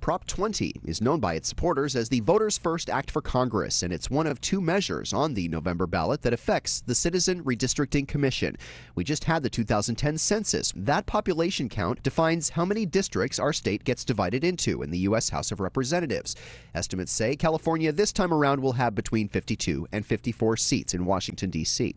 Prop 20 is known by its supporters as the Voters' First Act for Congress, and it's one of two measures on the November ballot that affects the Citizen Redistricting Commission. We just had the 2010 census. That population count defines how many districts our state gets divided into in the U.S. House of Representatives. Estimates say California this time around will have between 52 and 54 seats in Washington, D.C.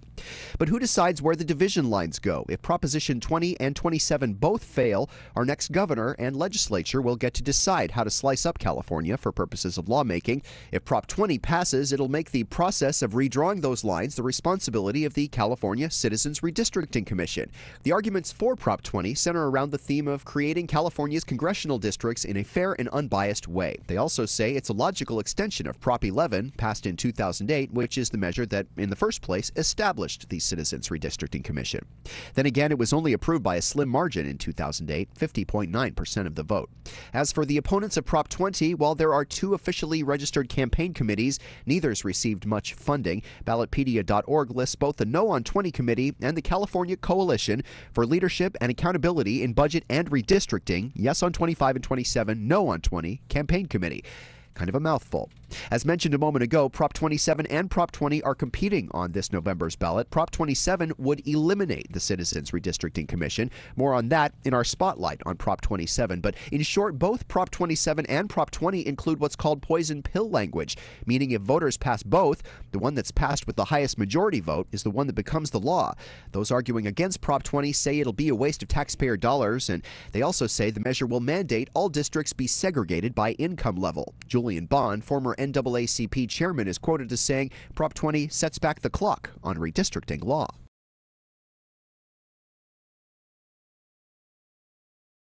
But who decides where the division lines go? If Proposition 20 and 27 both fail, our next governor and legislature will get to decide how to slice up California for purposes of lawmaking. If Prop 20 passes, it'll make the process of redrawing those lines the responsibility of the California Citizens Redistricting Commission. The arguments for Prop 20 center around the theme of creating California's congressional districts in a fair and unbiased way. They also say it's a logical extension of Prop 11, passed in 2008, which is the measure that, in the first place, established the Citizens Redistricting Commission. Then again, it was only approved by a slim margin in 2008, 50.9% of the vote. As for the opponents, opponents of Prop 20, while there are two officially registered campaign committees, neither's received much funding. Ballotpedia.org lists both the No on 20 committee and the California Coalition for Leadership and Accountability in Budget and Redistricting. Yes on 25 and 27, no on 20 campaign committee. Kind of a mouthful. As mentioned a moment ago, Prop 27 and Prop 20 are competing on this November's ballot. Prop 27 would eliminate the Citizens Redistricting Commission. More on that in our spotlight on Prop 27. But in short, both Prop 27 and Prop 20 include what's called poison pill language, meaning if voters pass both, the one that's passed with the highest majority vote is the one that becomes the law. Those arguing against Prop 20 say it'll be a waste of taxpayer dollars, and they also say the measure will mandate all districts be segregated by income level. Julian Bond, former NAACP chairman, is quoted as saying Prop 20 sets back the clock on redistricting law.